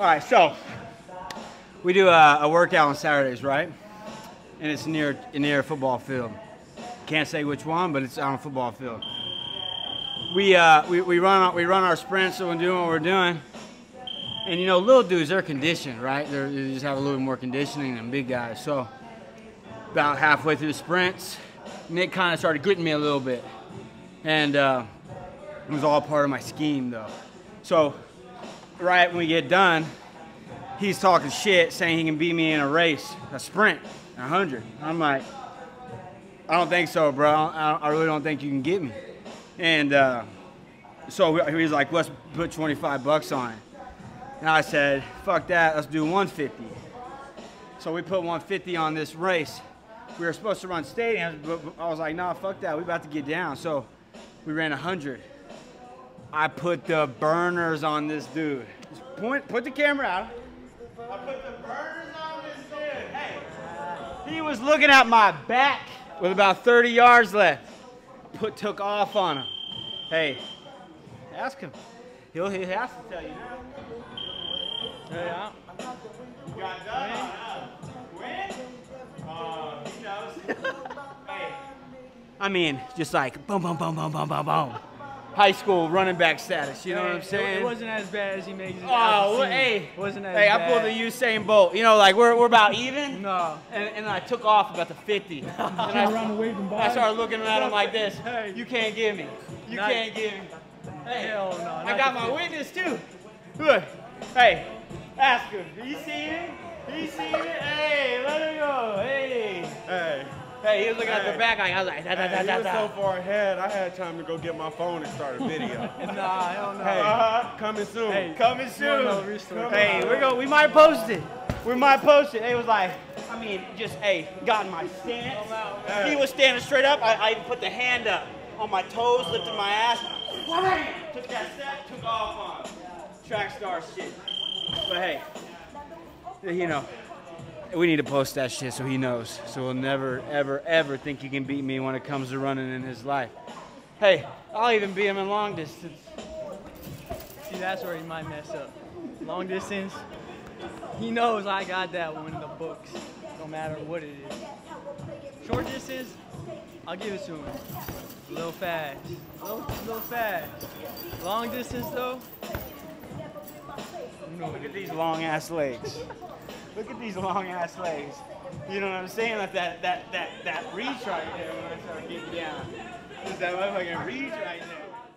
All right, so we do a, a workout on Saturdays, right? And it's near near a football field. Can't say which one, but it's on a football field. We uh, we, we run we run our sprints, so we're doing what we're doing. And you know, little dudes, they're conditioned, right? They're, they just have a little bit more conditioning than big guys. So about halfway through the sprints, Nick kind of started gritting me a little bit, and uh, it was all part of my scheme, though. So right when we get done, he's talking shit, saying he can beat me in a race, a sprint, a hundred. I'm like, I don't think so, bro. I, I really don't think you can get me. And uh, so he's like, let's put 25 bucks on it. And I said, fuck that, let's do 150. So we put 150 on this race. We were supposed to run stadiums, but I was like, nah, fuck that, we about to get down. So we ran 100. I put the burners on this dude. Just point, put the camera out. I put the burners on this dude. Hey, he was looking at my back with about 30 yards left. Put took off on him. Hey, ask him. He'll he has to tell you. Yeah. You got done. Win? Uh, he knows. hey. I mean, just like boom, boom, boom, boom, boom, boom, boom. High school running back status. You know what I'm saying? It wasn't as bad as he makes it. Oh, out to well, seem. hey. Wasn't as Hey, bad. I pulled the Usain Bolt. You know, like we're, we're about even. No. And, and I took off about the 50. and I, around the wave I started looking at him like this. Hey. You can't give me. You Not- can't give me. Hey, Hell no, I got my witness too. Look. Hey, ask him. Do you see it? Do you see it? Hey, let him go. Hey. Hey, Hey, he was looking at the Hey. back. I was like, da, da, da, hey, da, you was da. so far ahead, I had time to go get my phone and start a video. Nah, hell no. hey, Uh-huh. coming soon. Hey. Coming soon. no, restore. Hey, we're going. We might post it. We might post it. It was like, I mean, just hey, got in my stance. He was standing straight up. I, I put the hand up on my toes, lifted my ass. Took that step, took off on. Track star shit. But hey, you know, we need to post that shit so he knows. So he'll never, ever, ever think he can beat me when it comes to running in his life. Hey, I'll even beat him in long distance. See, that's where he might mess up. Long distance, he knows I got that one in the books, no matter what it is. Short distance, I'll give it to him. A little fast, a little, little fast. Long distance though, no. Look at these long ass legs. Look at these long ass legs. You know what I'm saying? Like that that that that reach right there when I start getting down. There's that motherfucking reach right there.